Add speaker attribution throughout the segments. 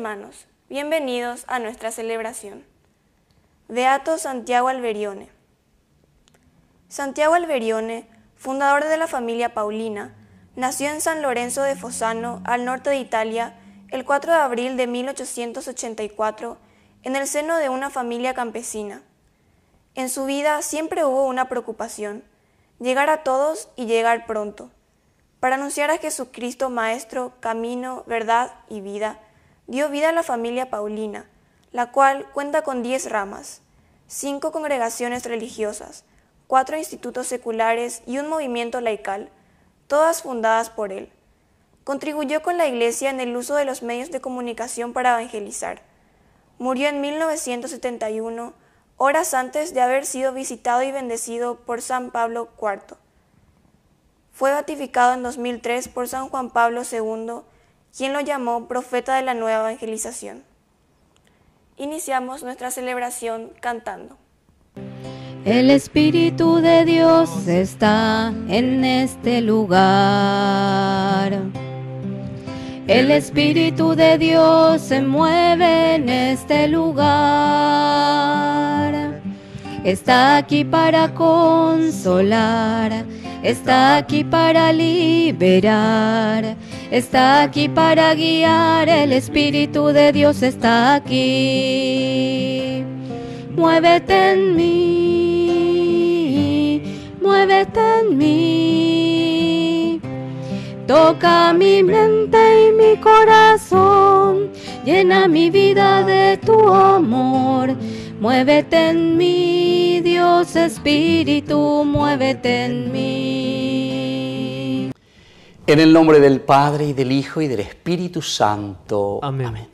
Speaker 1: hermanos, bienvenidos a nuestra celebración. Beato Santiago Alberione. Santiago Alberione, fundador de la familia Paulina, nació en San Lorenzo de Fosano, al norte de Italia, el 4 de abril de 1884, en el seno de una familia campesina. En su vida siempre hubo una preocupación, llegar a todos y llegar pronto, para anunciar a Jesucristo Maestro, camino, verdad y vida, dio vida a la familia Paulina, la cual cuenta con 10 ramas, 5 congregaciones religiosas, 4 institutos seculares y un movimiento laical, todas fundadas por él. Contribuyó con la Iglesia en el uso de los medios de comunicación para evangelizar. Murió en 1971, horas antes de haber sido visitado y bendecido por San Pablo IV. Fue beatificado en 2003 por San Juan Pablo II Quién lo llamó profeta de la nueva evangelización. Iniciamos nuestra celebración cantando.
Speaker 2: El Espíritu de Dios está en este lugar. El Espíritu de Dios se mueve en este lugar. Está aquí para consolar, está aquí para liberar está aquí para guiar, el Espíritu de Dios está aquí. Muévete en mí, muévete en mí. Toca mi mente y mi corazón, llena mi vida de tu amor. Muévete en mí, Dios Espíritu, muévete en mí.
Speaker 3: En el nombre del Padre y del Hijo y del Espíritu Santo. Amén.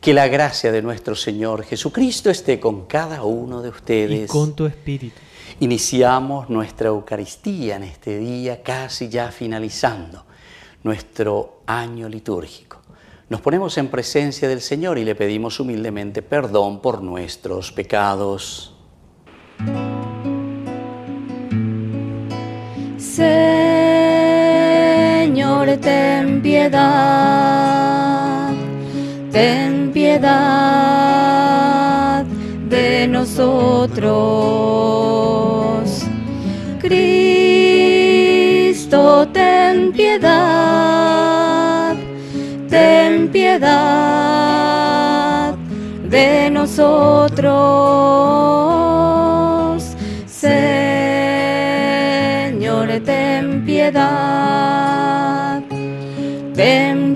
Speaker 3: Que la gracia de nuestro Señor Jesucristo esté con cada uno de ustedes. Y con
Speaker 4: tu espíritu.
Speaker 3: Iniciamos nuestra Eucaristía en este día, casi ya finalizando nuestro año litúrgico. Nos ponemos en presencia del Señor y le pedimos humildemente perdón por nuestros pecados. Se
Speaker 2: ten piedad, ten piedad de nosotros. Cristo, ten piedad, ten piedad de nosotros. Señor, ten piedad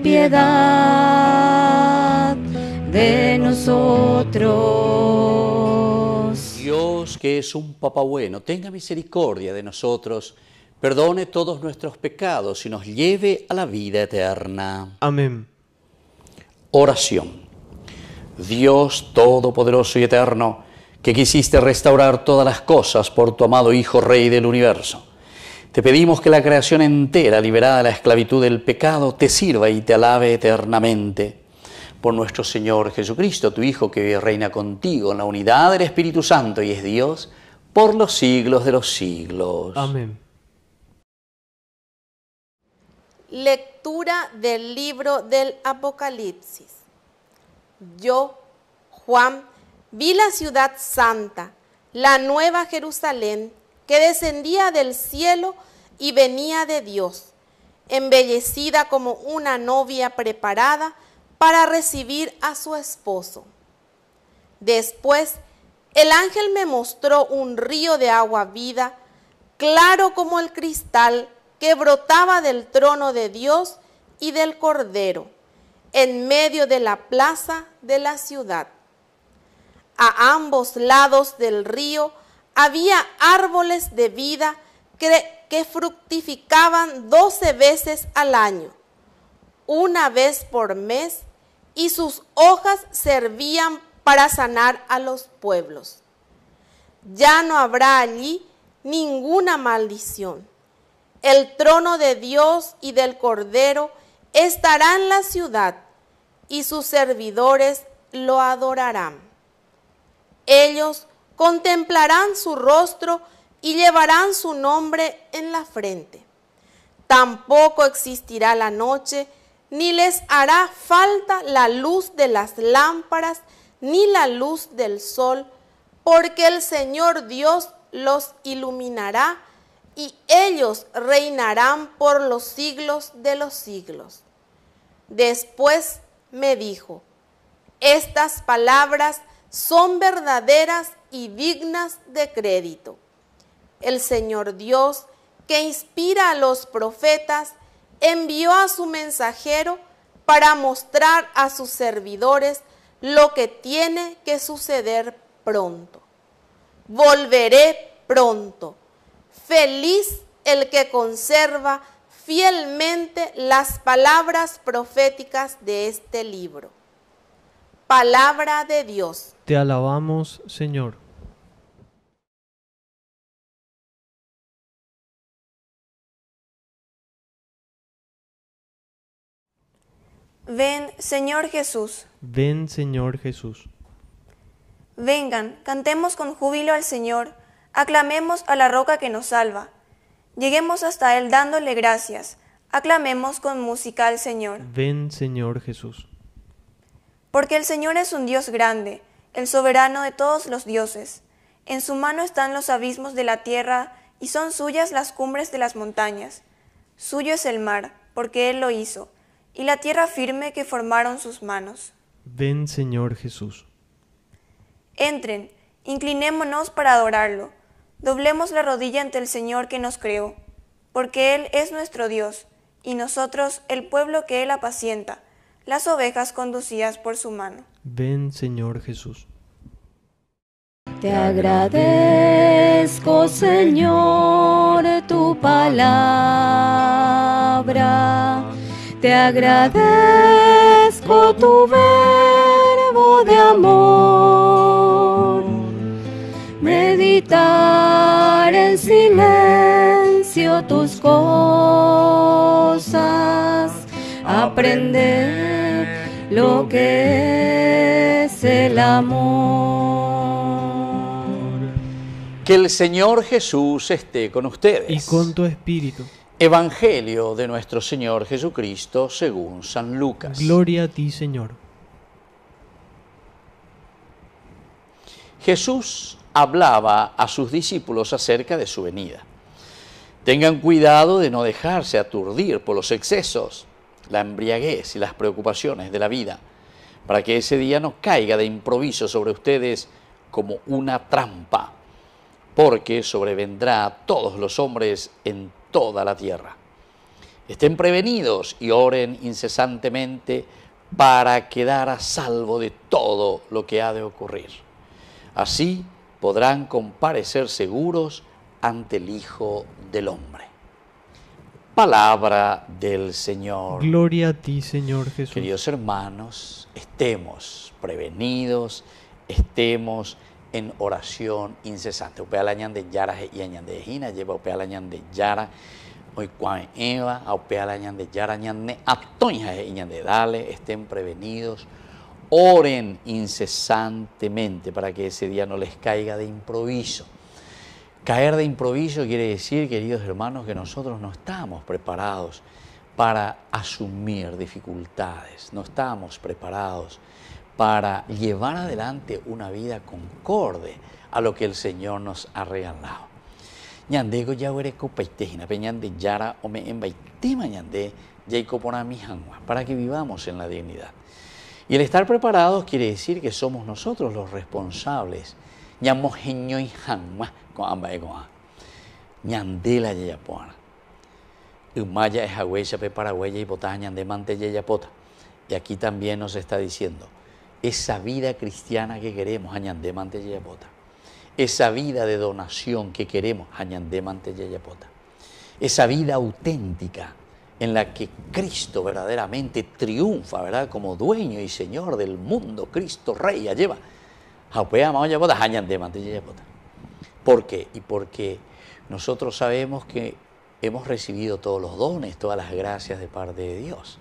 Speaker 2: piedad de nosotros.
Speaker 3: Dios, que es un papá bueno, tenga misericordia de nosotros, perdone todos nuestros pecados y nos lleve a la vida eterna. Amén. Oración. Dios Todopoderoso y Eterno, que quisiste restaurar todas las cosas por tu amado Hijo Rey del Universo te pedimos que la creación entera, liberada de la esclavitud del pecado, te sirva y te alabe eternamente. Por nuestro Señor Jesucristo, tu Hijo, que reina contigo en la unidad del Espíritu Santo y es Dios, por los siglos de los siglos. Amén.
Speaker 5: Lectura del libro del Apocalipsis. Yo, Juan, vi la ciudad santa, la nueva Jerusalén, que descendía del cielo y venía de Dios, embellecida como una novia preparada para recibir a su esposo. Después, el ángel me mostró un río de agua vida, claro como el cristal, que brotaba del trono de Dios y del Cordero, en medio de la plaza de la ciudad. A ambos lados del río había árboles de vida que que fructificaban doce veces al año, una vez por mes, y sus hojas servían para sanar a los pueblos. Ya no habrá allí ninguna maldición. El trono de Dios y del Cordero estará en la ciudad y sus servidores lo adorarán. Ellos contemplarán su rostro y llevarán su nombre en la frente. Tampoco existirá la noche, ni les hará falta la luz de las lámparas, ni la luz del sol, porque el Señor Dios los iluminará y ellos reinarán por los siglos de los siglos. Después me dijo, estas palabras son verdaderas y dignas de crédito. El Señor Dios, que inspira a los profetas, envió a su mensajero para mostrar a sus servidores lo que tiene que suceder pronto. Volveré pronto. Feliz el que conserva fielmente las palabras proféticas de este libro. Palabra de Dios.
Speaker 4: Te alabamos, Señor.
Speaker 2: Ven, Señor Jesús.
Speaker 4: Ven, Señor Jesús.
Speaker 1: Vengan, cantemos con júbilo al Señor, aclamemos a la roca que nos salva. Lleguemos hasta Él dándole gracias, aclamemos con música al Señor.
Speaker 4: Ven, Señor Jesús.
Speaker 1: Porque el Señor es un Dios grande, el soberano de todos los dioses. En su mano están los abismos de la tierra, y son suyas las cumbres de las montañas. Suyo es el mar, porque Él lo hizo y la tierra firme que formaron sus manos.
Speaker 4: Ven, Señor Jesús.
Speaker 1: Entren, inclinémonos para adorarlo. Doblemos la rodilla ante el Señor que nos creó, porque Él es nuestro Dios, y nosotros el pueblo que Él apacienta, las ovejas conducidas por su mano.
Speaker 4: Ven, Señor Jesús.
Speaker 2: Te agradezco, Señor, tu palabra te agradezco tu verbo de amor. Meditar en silencio tus cosas.
Speaker 3: Aprender
Speaker 2: lo que es el amor.
Speaker 3: Que el Señor Jesús esté con ustedes. Y con tu espíritu. Evangelio de nuestro Señor Jesucristo según San Lucas.
Speaker 4: Gloria a ti, Señor.
Speaker 3: Jesús hablaba a sus discípulos acerca de su venida. Tengan cuidado de no dejarse aturdir por los excesos, la embriaguez y las preocupaciones de la vida, para que ese día no caiga de improviso sobre ustedes como una trampa, porque sobrevendrá a todos los hombres en toda la tierra. Estén prevenidos y oren incesantemente para quedar a salvo de todo lo que ha de ocurrir. Así podrán comparecer seguros ante el Hijo del Hombre. Palabra del Señor. Gloria a ti, Señor Jesús. Queridos hermanos, estemos prevenidos, estemos en oración incesante. de Yara y de lleva de Yara, hoy cuan Eva, de Yara, de atoña y de Dale, estén prevenidos, oren incesantemente para que ese día no les caiga de improviso. Caer de improviso quiere decir, queridos hermanos, que nosotros no estamos preparados para asumir dificultades, no estamos preparados para llevar adelante una vida concorde a lo que el Señor nos ha regalado. Ñandego ya copaitejina, peñande yara ome embaitema ñande, mi mijangua, para que vivamos en la dignidad. Y el estar preparados quiere decir que somos nosotros los responsables. Ñamos y hangua con amba egoa. Ñandela yayapona. Umaya es agüeya, pe paraguaya y botaña de mante yayapota. Y aquí también nos está diciendo, esa vida cristiana que queremos, ante Yayapota. Esa vida de donación que queremos, ante Yayapota. Esa vida auténtica en la que Cristo verdaderamente triunfa, ¿verdad? Como dueño y señor del mundo, Cristo rey, lleva. ¿Por qué? Y porque nosotros sabemos que hemos recibido todos los dones, todas las gracias de parte de Dios.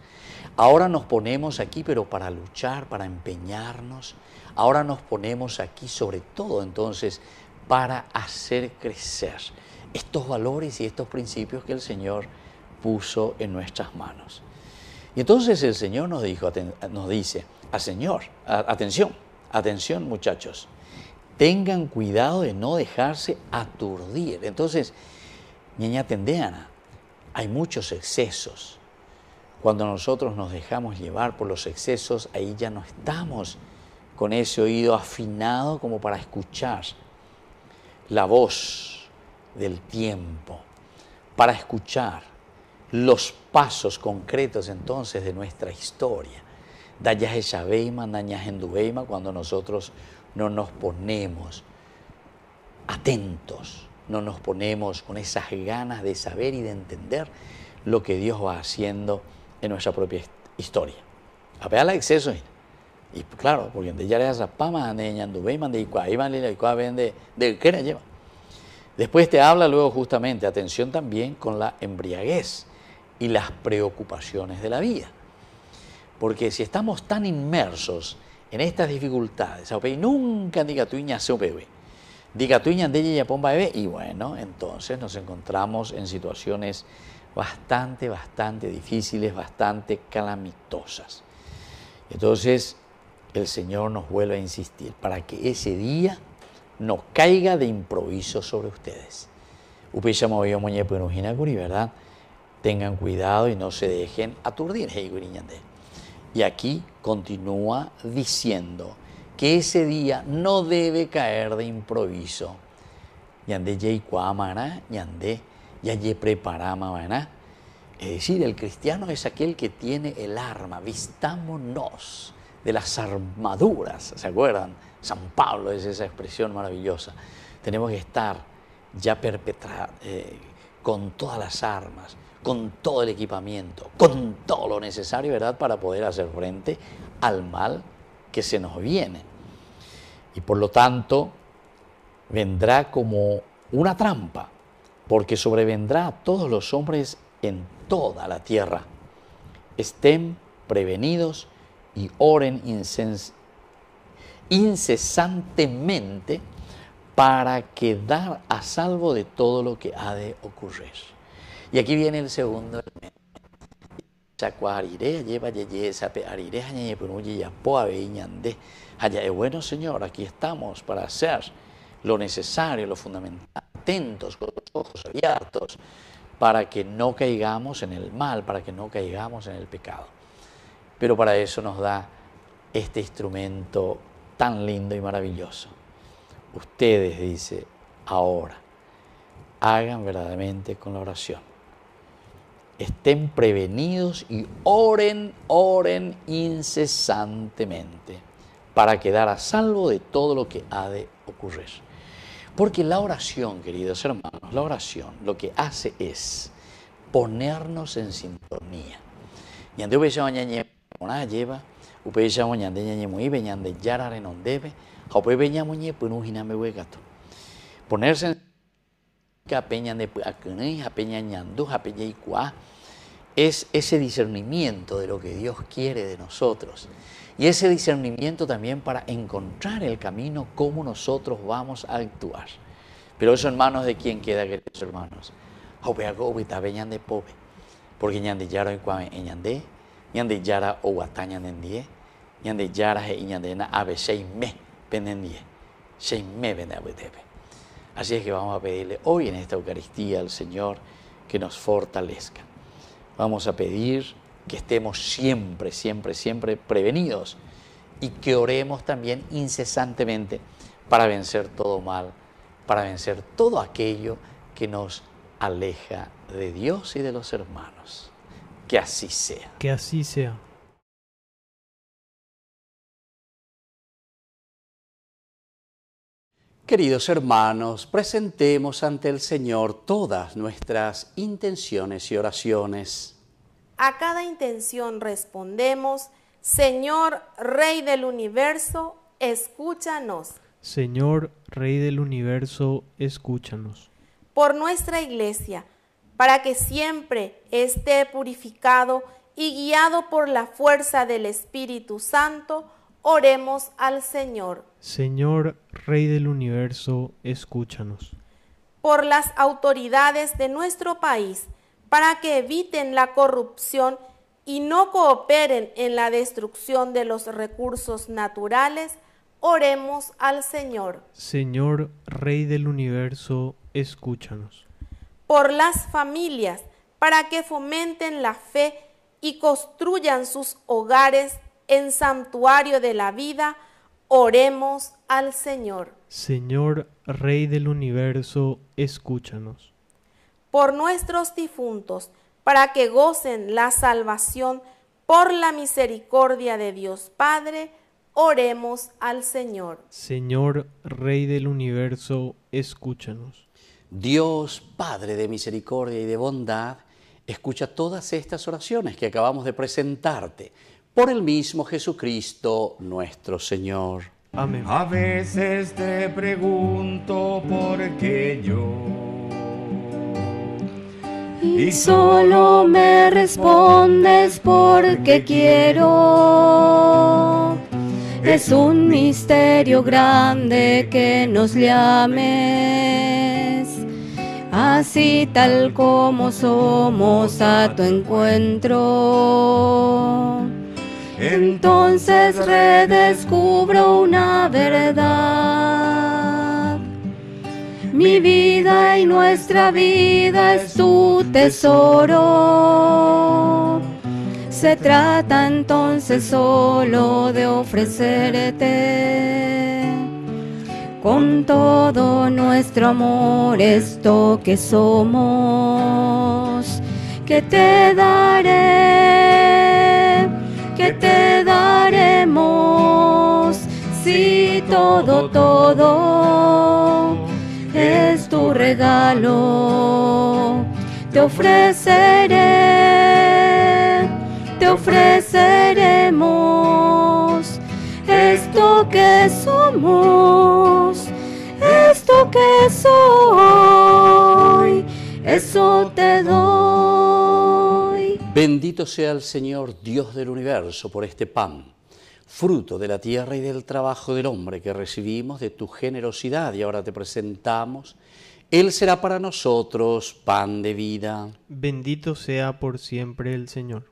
Speaker 3: Ahora nos ponemos aquí, pero para luchar, para empeñarnos. Ahora nos ponemos aquí sobre todo entonces para hacer crecer estos valores y estos principios que el Señor puso en nuestras manos. Y entonces el Señor nos, dijo, nos dice, ah, Señor, atención, atención muchachos, tengan cuidado de no dejarse aturdir. Entonces, niña tendeana, hay muchos excesos, cuando nosotros nos dejamos llevar por los excesos, ahí ya no estamos con ese oído afinado como para escuchar la voz del tiempo, para escuchar los pasos concretos entonces de nuestra historia. Dayas Eshabeima, Dañas cuando nosotros no nos ponemos atentos, no nos ponemos con esas ganas de saber y de entender lo que Dios va haciendo en nuestra propia historia. Apeala exceso. Y claro, porque de ya le pama de y de y iban y de qué lleva. Después te habla luego justamente, atención también con la embriaguez y las preocupaciones de la vida. Porque si estamos tan inmersos en estas dificultades, y nunca diga tu se bebé, diga tu de ella y bueno, entonces nos encontramos en situaciones bastante, bastante difíciles, bastante calamitosas. Entonces el Señor nos vuelve a insistir para que ese día no caiga de improviso sobre ustedes. ¿verdad? Tengan cuidado y no se dejen aturdir. Y aquí continúa diciendo que ese día no debe caer de improviso. Yande ya ye preparamos. ¿verdad? Es decir, el cristiano es aquel que tiene el arma, vistámonos de las armaduras, ¿se acuerdan? San Pablo es esa expresión maravillosa. Tenemos que estar ya perpetrados eh, con todas las armas, con todo el equipamiento, con todo lo necesario, ¿verdad?, para poder hacer frente al mal que se nos viene. Y por lo tanto, vendrá como una trampa porque sobrevendrá a todos los hombres en toda la tierra. Estén prevenidos y oren incesantemente para quedar a salvo de todo lo que ha de ocurrir. Y aquí viene el segundo elemento. Eh, bueno, Señor, aquí estamos para hacer lo necesario, lo fundamental atentos, con los ojos abiertos, para que no caigamos en el mal, para que no caigamos en el pecado. Pero para eso nos da este instrumento tan lindo y maravilloso. Ustedes, dice, ahora, hagan verdaderamente con la oración. Estén prevenidos y oren, oren incesantemente para quedar a salvo de todo lo que ha de ocurrir. Porque la oración, queridos hermanos, la oración lo que hace es ponernos en sintonía. Ñande ubella oñañe ona lleva, ubella oñande ñañe muibe ñande yarare nondebe, hope beña muñe punu hiname huegato. Ponerse en peña de acuní, peña ñandú, peña icua, es ese discernimiento de lo que Dios quiere de nosotros y ese discernimiento también para encontrar el camino, cómo nosotros vamos a actuar. Pero eso, hermanos, ¿de quién queda, queridos hermanos? porque Así es que vamos a pedirle hoy en esta Eucaristía al Señor que nos fortalezca. Vamos a pedir que estemos siempre, siempre, siempre prevenidos y que oremos también incesantemente para vencer todo mal, para vencer todo aquello que nos aleja de Dios y de los hermanos. Que así sea.
Speaker 4: Que así sea.
Speaker 3: Queridos hermanos, presentemos ante el Señor todas nuestras intenciones y oraciones.
Speaker 5: A cada intención respondemos, Señor, Rey del universo, escúchanos.
Speaker 4: Señor, Rey del universo, escúchanos.
Speaker 5: Por nuestra iglesia, para que siempre esté purificado y guiado por la fuerza del Espíritu Santo, oremos al Señor.
Speaker 4: Señor, Rey del universo, escúchanos.
Speaker 5: Por las autoridades de nuestro país, para que eviten la corrupción y no cooperen en la destrucción de los recursos naturales, oremos al Señor.
Speaker 4: Señor, Rey del universo, escúchanos.
Speaker 5: Por las familias, para que fomenten la fe y construyan sus hogares en santuario de la vida, oremos al Señor.
Speaker 4: Señor, Rey del universo, escúchanos
Speaker 5: por nuestros difuntos, para que gocen la salvación por la misericordia de Dios Padre. Oremos al Señor.
Speaker 3: Señor,
Speaker 4: Rey del universo, escúchanos.
Speaker 3: Dios Padre de misericordia y de bondad, escucha todas estas oraciones que acabamos de presentarte por el mismo Jesucristo nuestro Señor. Amén. A veces te
Speaker 2: pregunto por qué yo y solo me respondes porque quiero. Es un misterio grande que nos llames, así tal como somos a tu encuentro. Entonces redescubro una verdad mi vida y nuestra vida es tu tesoro. Se trata entonces solo de ofrecerte con todo nuestro amor esto que somos, que te daré, que te daremos, Si todo, todo regalo te ofreceré, te ofreceremos esto que somos, esto que soy,
Speaker 3: eso te doy. Bendito sea el Señor Dios del universo por este pan fruto de la tierra y del trabajo del hombre que recibimos de tu generosidad y ahora te presentamos él será para nosotros pan de vida.
Speaker 4: Bendito sea por siempre el Señor.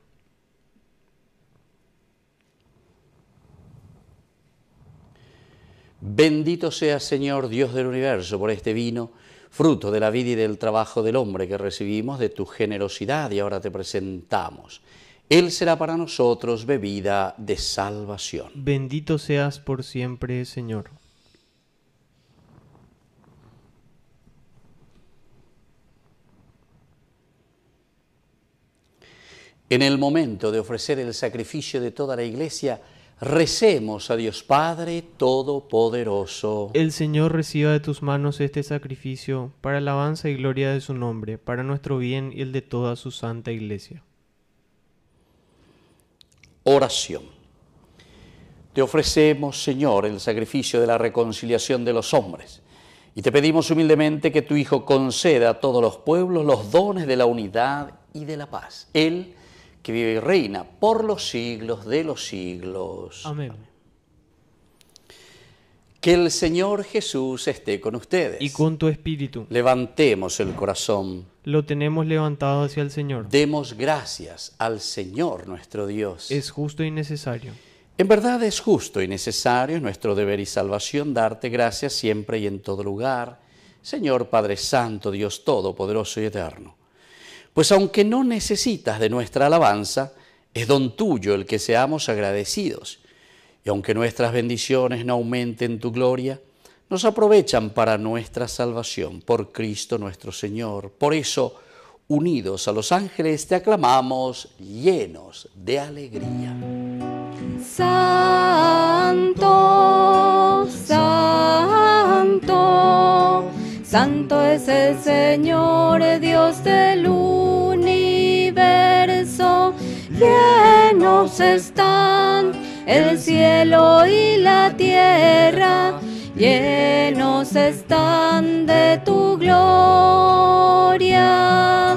Speaker 3: Bendito sea Señor Dios del universo por este vino, fruto de la vida y del trabajo del hombre que recibimos de tu generosidad y ahora te presentamos. Él será para nosotros bebida de salvación.
Speaker 4: Bendito seas por siempre, Señor.
Speaker 3: En el momento de ofrecer el sacrificio de toda la iglesia, recemos a Dios Padre Todopoderoso.
Speaker 4: El Señor reciba de tus manos este sacrificio para alabanza y gloria de su nombre, para nuestro bien y el de toda su santa iglesia.
Speaker 3: Oración. Te ofrecemos, Señor, el sacrificio de la reconciliación de los hombres. Y te pedimos humildemente que tu Hijo conceda a todos los pueblos los dones de la unidad y de la paz. Él que vive y reina por los siglos de los siglos. Amén. Que el Señor Jesús esté con ustedes. Y con tu espíritu. Levantemos el corazón.
Speaker 4: Lo tenemos levantado hacia el Señor.
Speaker 3: Demos gracias al Señor nuestro Dios. Es
Speaker 4: justo y necesario.
Speaker 3: En verdad es justo y necesario nuestro deber y salvación darte gracias siempre y en todo lugar, Señor Padre Santo, Dios Todopoderoso y Eterno pues aunque no necesitas de nuestra alabanza, es don tuyo el que seamos agradecidos. Y aunque nuestras bendiciones no aumenten tu gloria, nos aprovechan para nuestra salvación por Cristo nuestro Señor. Por eso, unidos a los ángeles, te aclamamos llenos de alegría. Santo.
Speaker 2: Santo es el Señor, Dios del universo, llenos están el cielo y la tierra, llenos están de tu gloria.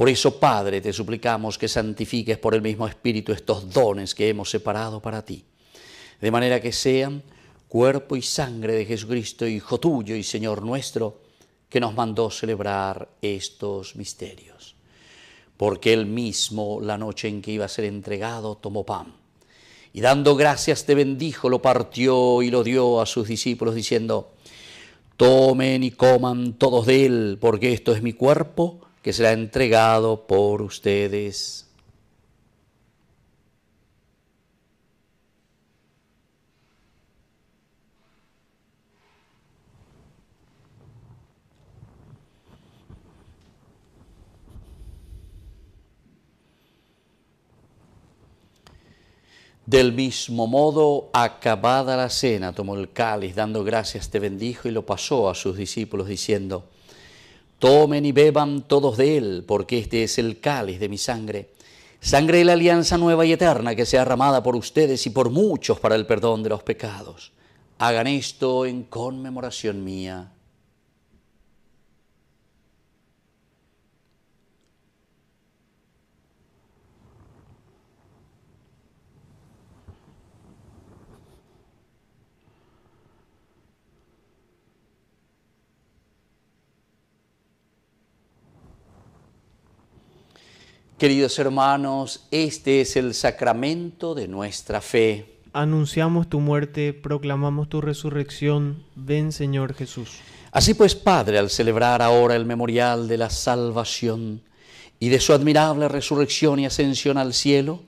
Speaker 3: Por eso, Padre, te suplicamos que santifiques por el mismo Espíritu estos dones que hemos separado para ti, de manera que sean cuerpo y sangre de Jesucristo, Hijo tuyo y Señor nuestro, que nos mandó celebrar estos misterios. Porque él mismo, la noche en que iba a ser entregado, tomó pan y dando gracias te bendijo, lo partió y lo dio a sus discípulos diciendo, tomen y coman todos de él, porque esto es mi cuerpo que será entregado por ustedes. Del mismo modo, acabada la cena, tomó el cáliz, dando gracias, te bendijo y lo pasó a sus discípulos, diciendo, Tomen y beban todos de él, porque este es el cáliz de mi sangre, sangre de la alianza nueva y eterna que sea ramada por ustedes y por muchos para el perdón de los pecados. Hagan esto en conmemoración mía. Queridos hermanos, este es el sacramento de nuestra fe.
Speaker 4: Anunciamos tu muerte, proclamamos tu resurrección. Ven, Señor Jesús.
Speaker 3: Así pues, Padre, al celebrar ahora el memorial de la salvación y de su admirable resurrección y ascensión al cielo,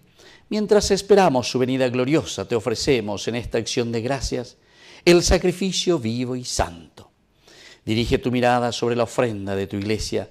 Speaker 3: mientras esperamos su venida gloriosa, te ofrecemos en esta acción de gracias el sacrificio vivo y santo. Dirige tu mirada sobre la ofrenda de tu iglesia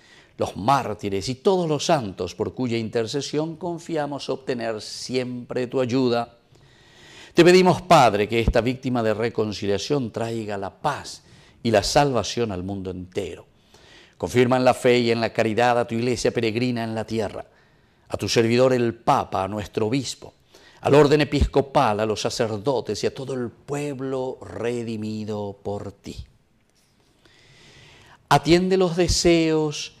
Speaker 3: los mártires y todos los santos por cuya intercesión confiamos obtener siempre tu ayuda. Te pedimos, Padre, que esta víctima de reconciliación traiga la paz y la salvación al mundo entero. Confirma en la fe y en la caridad a tu iglesia peregrina en la tierra, a tu servidor el Papa, a nuestro obispo, al orden episcopal, a los sacerdotes y a todo el pueblo redimido por ti. Atiende los deseos,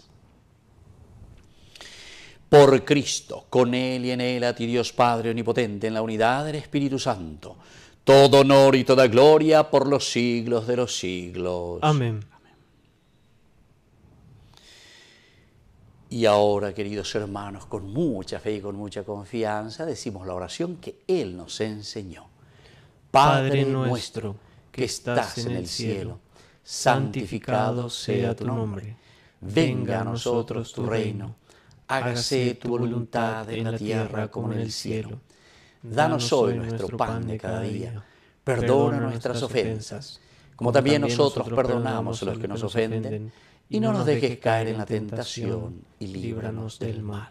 Speaker 3: Por Cristo, con Él y en Él, a ti Dios Padre Omnipotente, en la unidad del Espíritu Santo, todo honor y toda gloria por los siglos de los siglos. Amén. Y ahora, queridos hermanos, con mucha fe y con mucha confianza, decimos la oración que Él nos enseñó.
Speaker 4: Padre nuestro, que estás en el cielo, santificado sea tu nombre. Venga a nosotros tu reino
Speaker 3: hágase tu voluntad en la tierra como en el cielo. Danos hoy nuestro pan de cada día. Perdona nuestras ofensas, como también nosotros perdonamos a los que nos ofenden, y no nos dejes caer en la tentación, y líbranos del mal.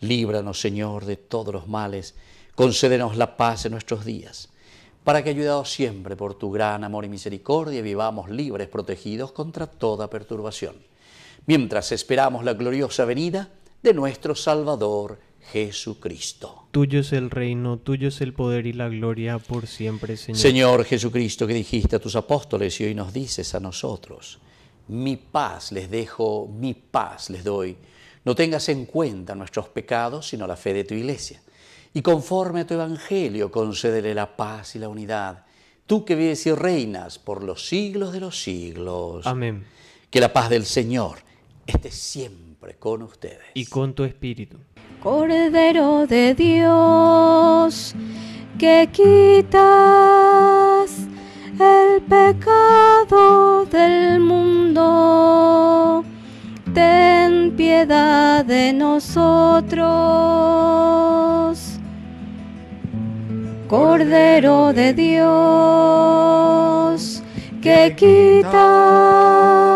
Speaker 3: Líbranos, Señor, de todos los males, concédenos la paz en nuestros días, para que, ayudados siempre por tu gran amor y misericordia, vivamos libres, protegidos contra toda perturbación, mientras esperamos la gloriosa venida nuestro Salvador Jesucristo.
Speaker 4: Tuyo es el reino, tuyo es el poder y la gloria por siempre, Señor.
Speaker 3: Señor Jesucristo, que dijiste a tus apóstoles y hoy nos dices a nosotros, mi paz les dejo, mi paz les doy. No tengas en cuenta nuestros pecados, sino la fe de tu iglesia. Y conforme a tu evangelio, concédele la paz y la unidad. Tú que vives y reinas por los siglos de los siglos. Amén. Que la paz del Señor esté siempre con ustedes. Y con tu espíritu.
Speaker 2: Cordero de Dios, que quitas el pecado del mundo, ten piedad de nosotros. Cordero de Dios, que quitas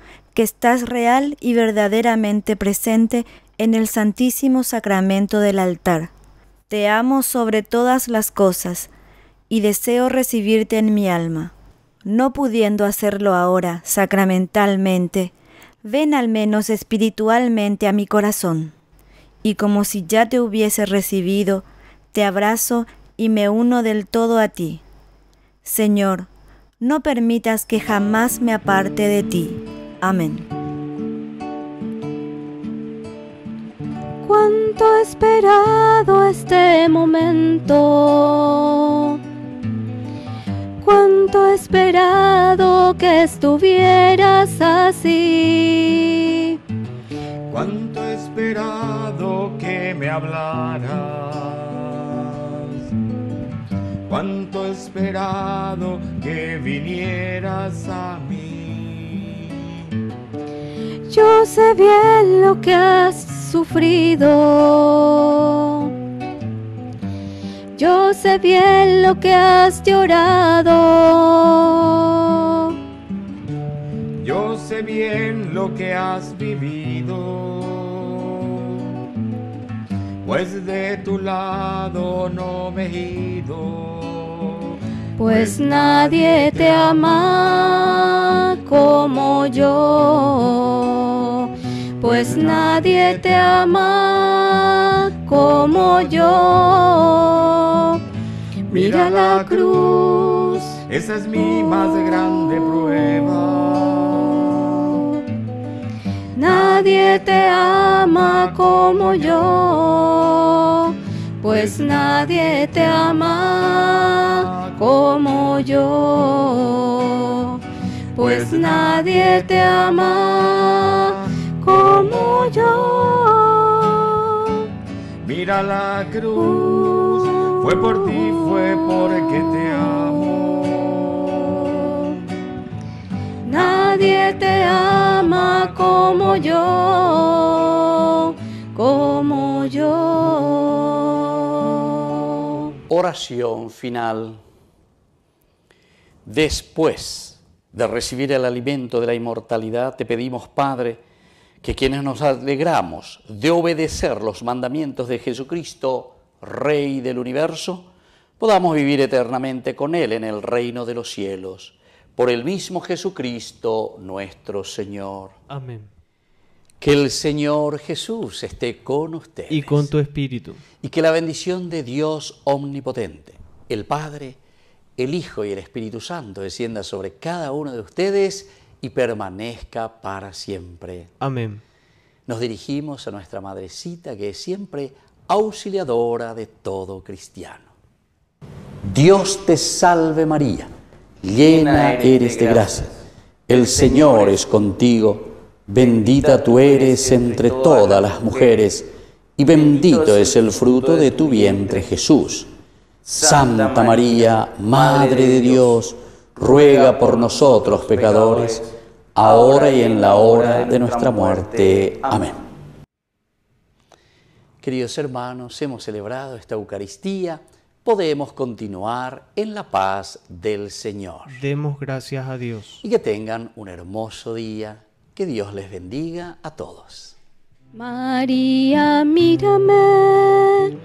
Speaker 2: que estás real y verdaderamente presente en el Santísimo Sacramento del altar. Te amo sobre todas las cosas y deseo recibirte en mi alma. No pudiendo hacerlo ahora sacramentalmente, ven al menos espiritualmente a mi corazón. Y como si ya te hubiese recibido, te abrazo y me uno del todo a ti. Señor, no permitas que jamás me aparte de ti. Amén. Cuánto he esperado este momento. Cuánto he esperado que estuvieras así. Cuánto he esperado que me hablaras. Cuánto he esperado que vinieras a mí yo sé bien lo que has sufrido. Yo sé bien lo que has llorado. Yo sé bien lo que has vivido. Pues de tu lado no me he ido. Pues, pues nadie te ama como yo. Pues, pues nadie te ama como yo. Mira la cruz, esa es mi más grande prueba. Nadie te ama como yo, pues, pues nadie te ama como yo,
Speaker 3: pues, pues nadie
Speaker 2: te ama como yo. Mira la cruz, fue por ti, fue porque te amo. Nadie te ama como yo, como
Speaker 3: yo. Oración final. Después de recibir el alimento de la inmortalidad, te pedimos, Padre, que quienes nos alegramos de obedecer los mandamientos de Jesucristo, Rey del universo, podamos vivir eternamente con Él en el reino de los cielos, por el mismo Jesucristo nuestro Señor. Amén. Que el Señor Jesús esté con ustedes. Y con tu espíritu. Y que la bendición de Dios omnipotente, el Padre, el Hijo y el Espíritu Santo descienda sobre cada uno de ustedes y permanezca para siempre. Amén. Nos dirigimos a nuestra madrecita que es siempre auxiliadora de todo cristiano. Dios te salve María, llena eres de gracia. El Señor es contigo, bendita tú eres entre todas las mujeres, y bendito es el fruto de tu vientre Jesús. Santa María, Madre de Dios, ruega por nosotros pecadores, ahora y en la hora de nuestra muerte. Amén. Queridos hermanos, hemos celebrado esta Eucaristía, podemos continuar en la paz del Señor. Demos gracias a Dios. Y que tengan un hermoso día, que Dios les bendiga a todos.
Speaker 2: María, mírame,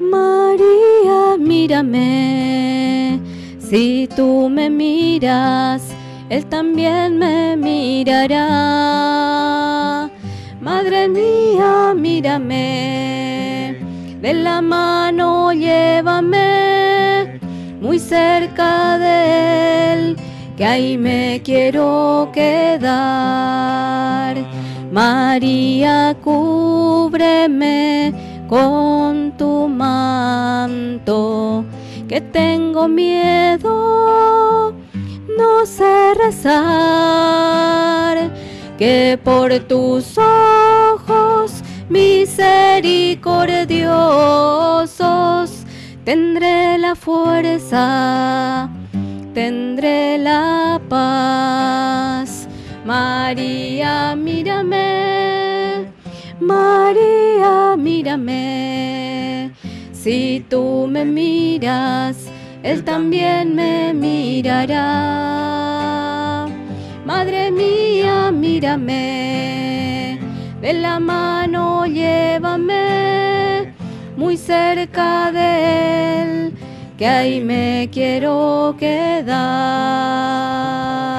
Speaker 2: María, mírame si tú me miras, Él también me mirará. Madre mía, mírame, de la mano llévame, muy cerca de Él, que ahí me quiero quedar. María, cúbreme con tu manto tengo miedo, no sé rezar, que por tus ojos misericordiosos tendré la fuerza, tendré la paz. María, mírame. María, mírame. Si tú me miras, Él también me mirará. Madre mía, mírame, de la mano llévame muy cerca de Él, que ahí me quiero quedar.